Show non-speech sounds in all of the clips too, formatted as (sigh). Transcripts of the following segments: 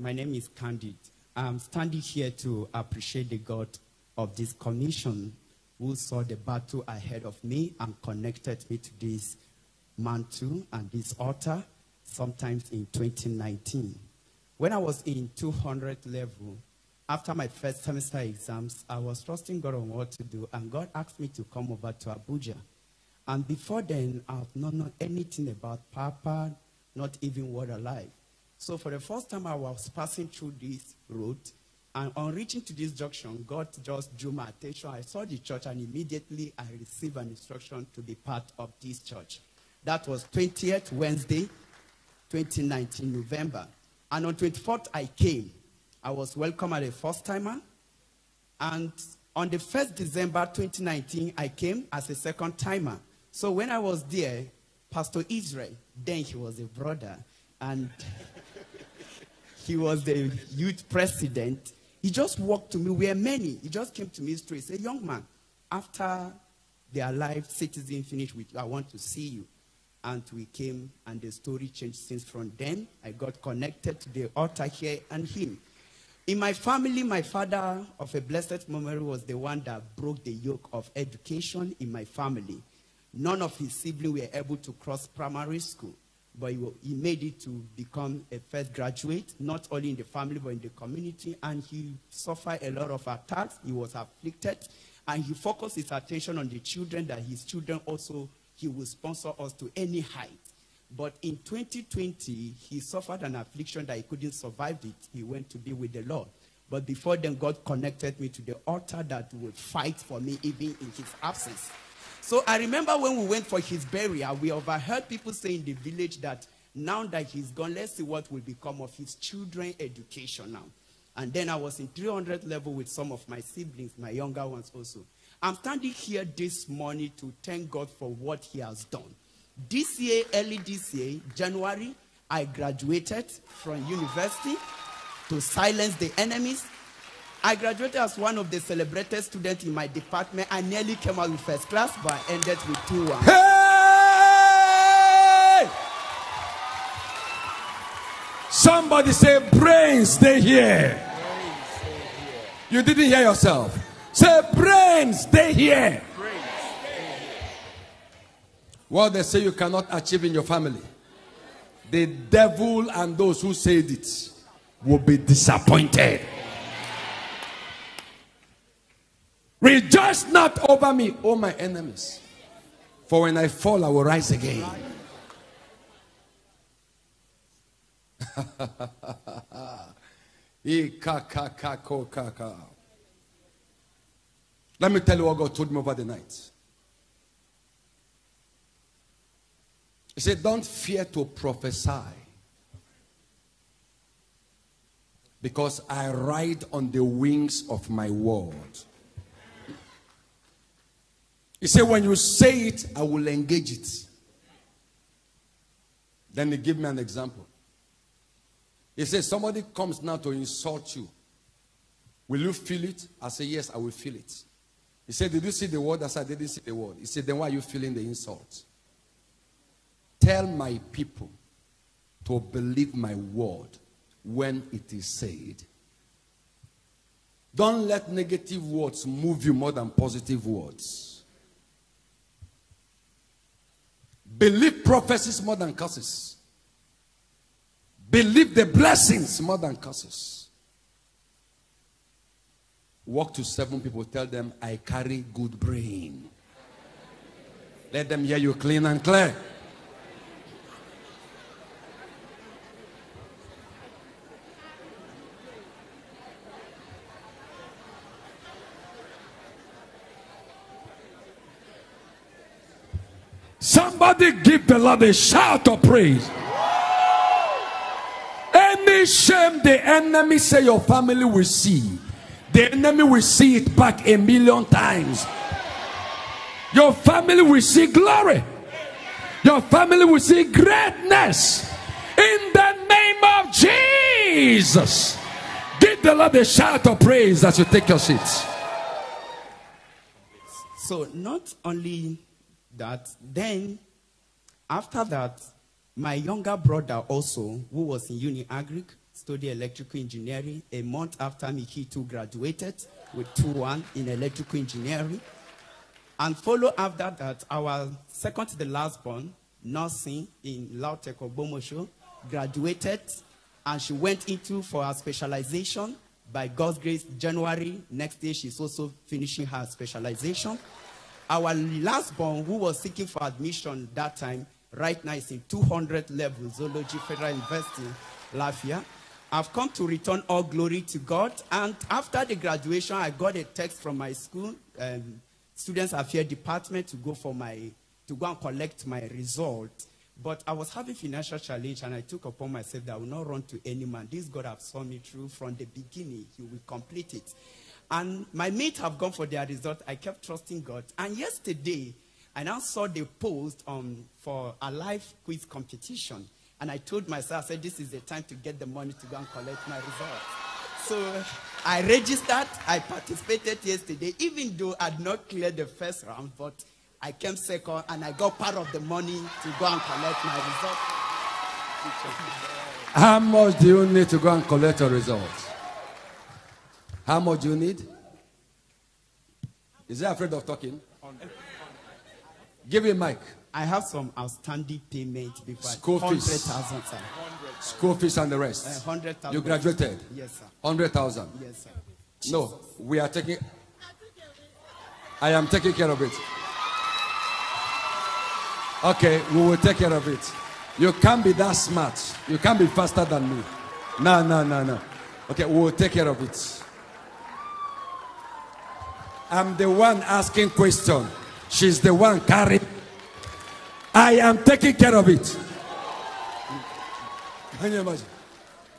My name is Candid. I'm standing here to appreciate the God of this commission who saw the battle ahead of me and connected me to this mantle and this altar sometimes in 2019. When I was in 200 level, after my first semester exams, I was trusting God on what to do, and God asked me to come over to Abuja. And before then, I've not known anything about Papa, not even Word Alive. So for the first time, I was passing through this road, and on reaching to this junction, God just drew my attention. I saw the church, and immediately I received an instruction to be part of this church. That was 20th Wednesday, 2019, November. And on 24th, I came. I was welcome as a first timer. And on the 1st December 2019, I came as a second timer. So when I was there, Pastor Israel, then he was a brother, and he was the youth president. He just walked to me. We were many. He just came to me straight. He said, Young man, after their life citizen finished with you, I want to see you. And we came, and the story changed since from then. I got connected to the altar here and him. In my family, my father of a blessed memory was the one that broke the yoke of education in my family. None of his siblings were able to cross primary school, but he, made it to become a first graduate, not only in the family, but in the community. And he suffered a lot of attacks. He was afflicted. And he focused his attention on the children, that his children also, he will sponsor us to any height. But in 2020, he suffered an affliction that he couldn't survive it. He went to be with the Lord. But before then, God connected me to the altar that would fight for me even in his absence. So I remember when we went for his burial, we overheard people say in the village that now that he's gone, let's see what will become of his children education now. And then I was in 300 level with some of my siblings, my younger ones also. I'm standing here this morning to thank God for what he has done. This year, early this year, January, I graduated from university to silence the enemies. I graduated as one of the celebrated students in my department. I nearly came out with first class, but I ended with 2 1. Hey! Somebody say, brains, stay here. You didn't hear yourself. Say, brains, stay here. What they say you cannot achieve in your family, the devil and those who said it will be disappointed. Rejoice not over me, O my enemies. For when I fall, I will rise again. (laughs) Let me tell you what God told me over the night. He said, Don't fear to prophesy. Because I ride on the wings of my word. He said, When you say it, I will engage it. Then he gave me an example. He said, Somebody comes now to insult you. Will you feel it? I said, Yes, I will feel it. He said, Did you see the word? I said, I didn't see the word. He said, Then why are you feeling the insult? Tell my people to believe my word when it is said. Don't let negative words move you more than positive words. Believe prophecies more than curses. Believe the blessings more than curses. Walk to seven people, tell them, I carry good brain. Let them hear you clean and clear. Somebody give the Lord a shout of praise. Any shame the enemy say your family will see, the enemy will see it back a million times. Your family will see glory. Your family will see greatness. In the name of Jesus. Give the Lord a shout of praise as you take your seats. So not only that, then after that, my younger brother also, who was in uni agric, studied electrical engineering. A month after me, he too graduated with 2-1 in electrical engineering. And follow after that, our second to the last born, nursing in Lautech Ogbomosho, graduated and she went into for her specialization. By God's grace, January next year, she's also finishing her specialization. Our last born, who was seeking for admission that time, right now is in 200 level, Zoology Federal University, Lafia. I've come to return all glory to God. And after the graduation, I got a text from my school, um, Students Affairs Department, to go for my, to go and collect my result. But I was having financial challenge, and I took upon myself that I will not run to any man. This God have saw me through from the beginning. He will complete it. And my mates have gone for their result. I kept trusting God. And yesterday, I now saw the post um, for a live quiz competition. And I told myself, I said, this is the time to get the money to go and collect my result. So I registered, I participated yesterday, even though I had not cleared the first round, but I came second and I got part of the money to go and collect my result. How much do you need to go and collect your results? How much do you need? Is he afraid of talking? Give him a mic. I have some outstanding payment before. School fees. 100,000, sir. School fees and the Uh, rest. 100,000. You graduated? Yes, sir. 100,000. Yes, sir. No, we are taking. I am taking care of it. Okay, we will take care of it. You can't be that smart. You can't be faster than me. No, no, no, no. Okay, we will take care of it. I'm the one asking question. She's the one carrying. I am taking care of it. Can you imagine?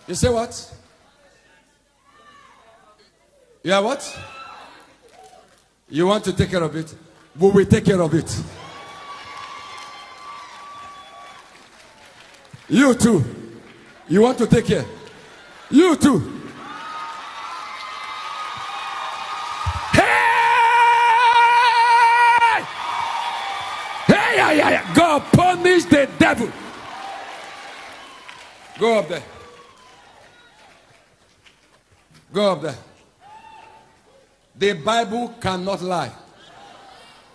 You say what? You are what? You want to take care of it? We will take care of it. You too. You want to take care? You too. Devil. Go up there. Go up there. The Bible cannot lie,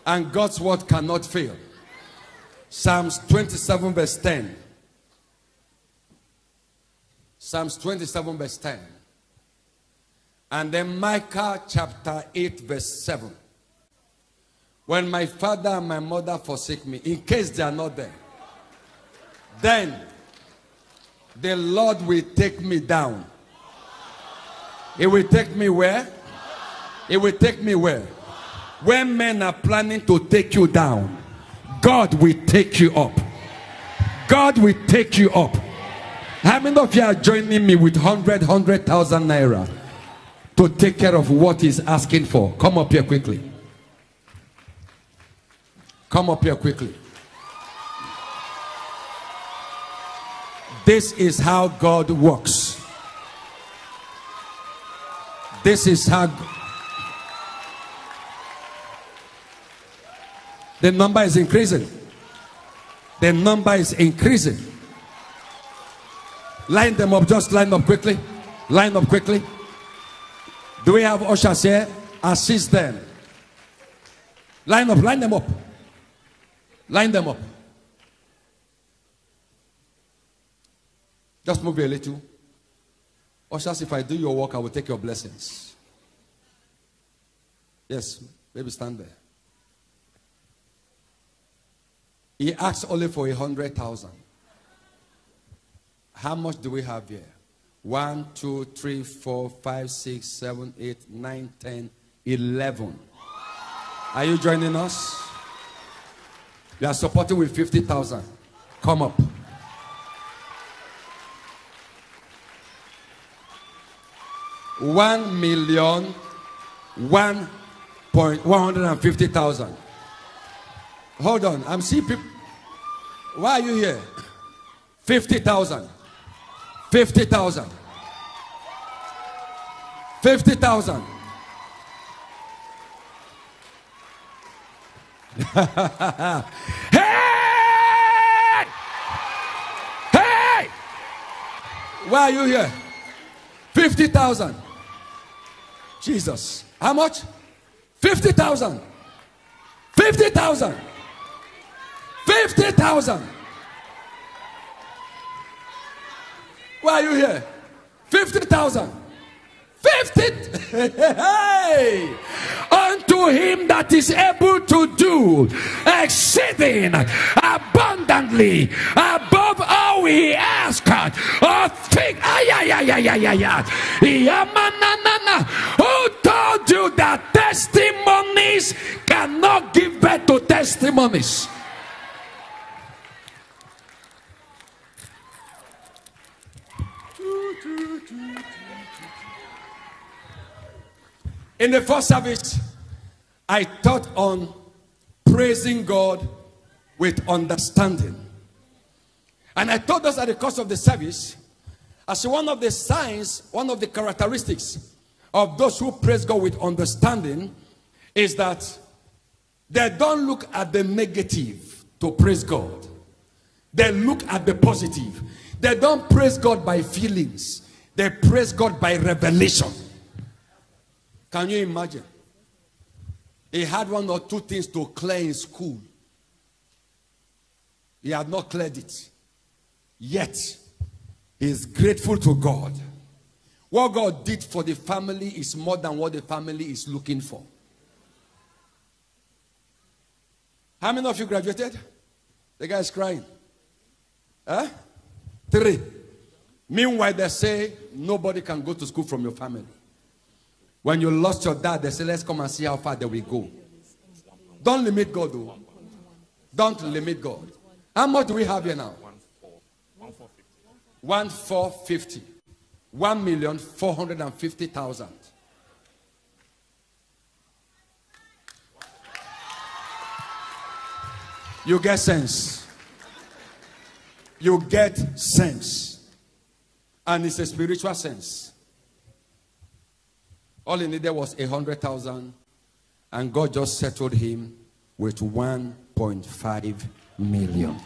and God's word cannot fail. Psalms 27, verse 10. Psalms 27, verse 10. And then Micah chapter 8, verse 7. When my father and my mother forsake me, in case they are not there, then the Lord will take me down. He will take me where? It will take me where? When men are planning to take you down, God will take you up. God will take you up. How many of you are joining me with 100, 100,000 naira to take care of what he's asking for? Come up here quickly. Come up here quickly. This is how God works. This is how. The number is increasing. The number is increasing. Line them up, just line up quickly. Line up quickly. Do we have ushers here? Assist them. Line up, line them up. Line them up. Just move a little. Ushers, if I do your work, I will take your blessings. Yes, maybe stand there. He asked only for a hundred thousand. How much do we have here? One, two, three, four, five, six, seven, eight, nine, ten, eleven. Are you joining us? You are supporting with fifty thousand. Come up. One million, one point one hundred and fifty thousand. Hold on, I'm seeing people. Why are you here? Fifty thousand. Fifty thousand. Fifty thousand. (laughs) hey! Hey! Why are you here? 50,000. Jesus. How much? 50,000. 50,000. 50,000. Why are you here? 50,000. 50. hey! Unto him that is able to do exceeding abundantly above all we ask or think. Ay, ay, ay, ay, ay, ay, ay. You that testimonies cannot give birth to testimonies? In the first service, I taught on praising God with understanding. And I told us at the course of the service, as one of the signs, one of the characteristics of those who praise God with understanding is that they don't look at the negative to praise God. They look at the positive. They don't praise God by feelings. They praise God by revelation. Can you imagine? He had one or two things to clear in school. He had not cleared it. Yet, he is grateful to God. What God did for the family is more than what the family is looking for. How many of you graduated? The guy is crying. Huh? Three. Meanwhile, they say nobody can go to school from your family. When you lost your dad, they say, let's come and see how far they will go. Don't limit God, though. Don't limit God. How much do we have here now? One four fifty. One million four hundred and fifty thousand. You get sense. You get sense. And it's a spiritual sense. All he needed was a hundred thousand, and God just settled him with 1.5 million.